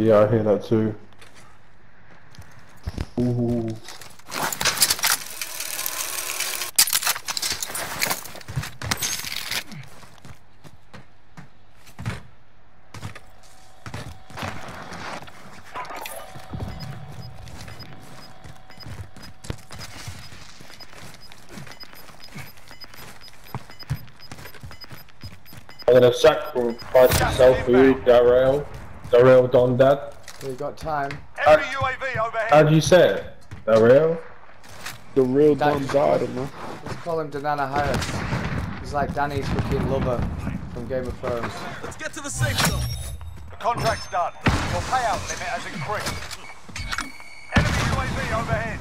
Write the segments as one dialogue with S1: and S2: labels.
S1: Yeah, I hear that too. Ooh. I'm gonna sacrifice myself for you, Darrell. Darrell Don Dad.
S2: We got time.
S3: Enemy UAV overhead.
S1: How
S3: overhead.
S1: do you say it? Darrell?
S4: The real
S2: That-
S4: Don Dada, man.
S2: Let's call him Danana Harris. He's like Danny's fucking lover from Game of Thrones.
S5: Let's get to the safe zone.
S3: The contract's done. Your payout limit has increased. Enemy UAV overhead.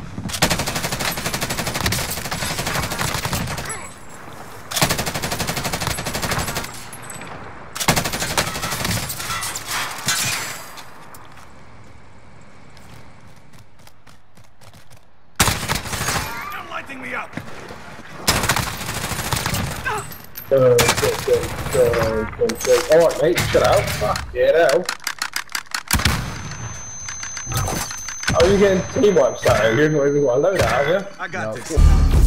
S5: You're lighting me up.
S1: Uh, go, go, go, go, go. Alright, mate, shut out. Fuck, get out. Oh, you're getting team wipes out. You're not even got a loadout, have you?
S5: I got this.